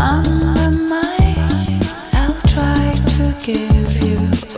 under my. I'll try to give you.